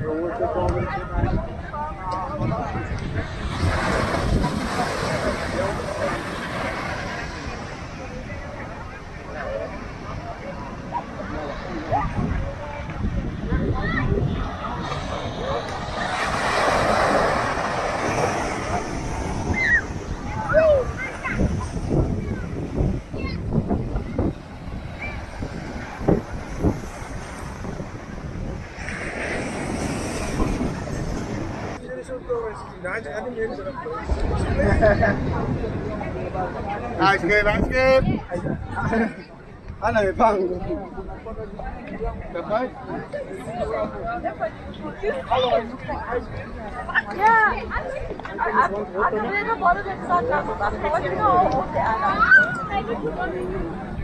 我这高温吃饭，That's good, that's good. I know you're punk. Yeah, I, I, I really wanted to start that, but that's what you know. Okay, I know.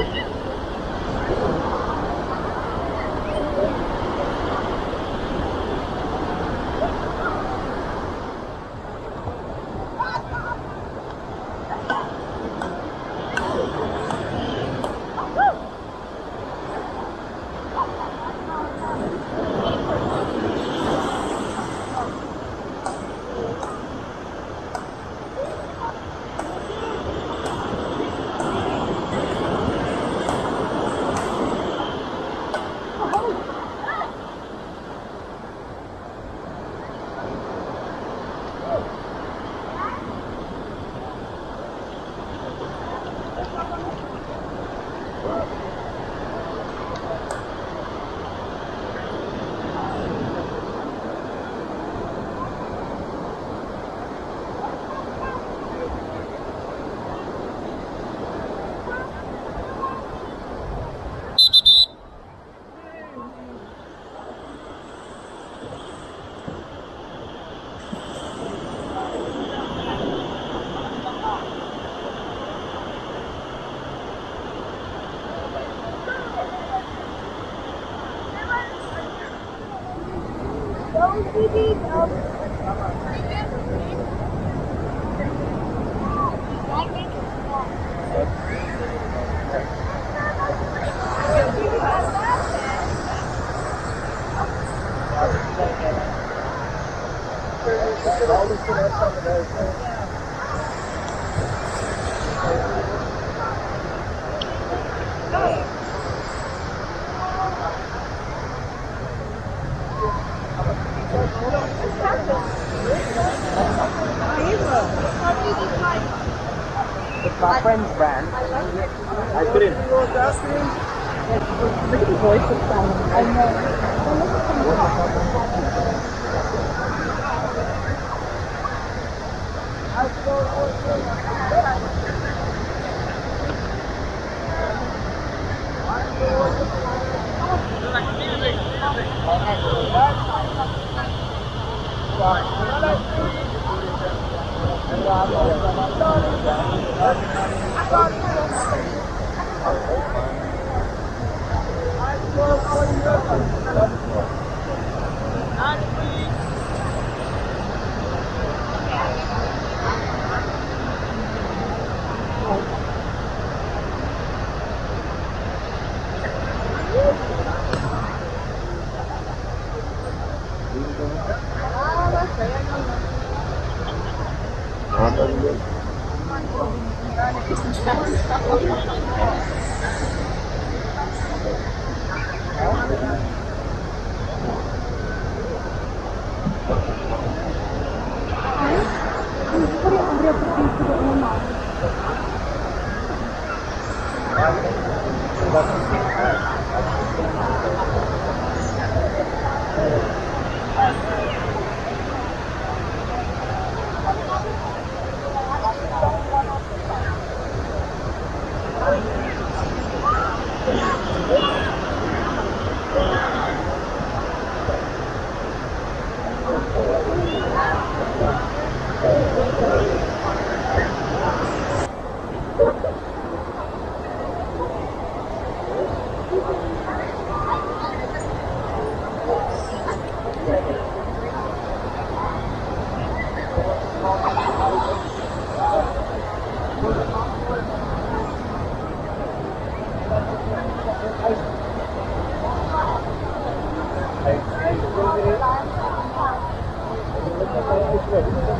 with you. Wow. the All this stuff on It's my friend's brand. I put in. Look at the voice of. I know.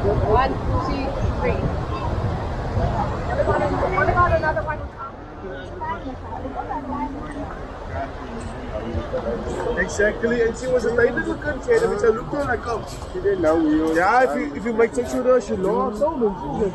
One, two, three. What about another one? Exactly, and she was a tiny little she which I looked at her like, come. She didn't know were. Yeah, if you, if you make sex with her, she loves so much. Hey,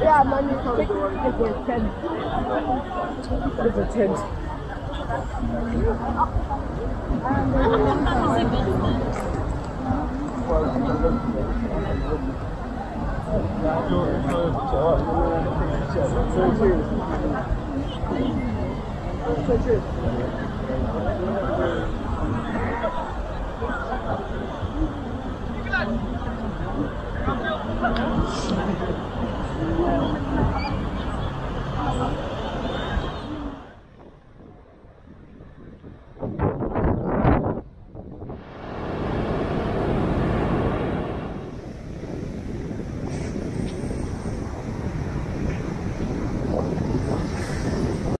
Yeah, money tent. So cheers. Brasil!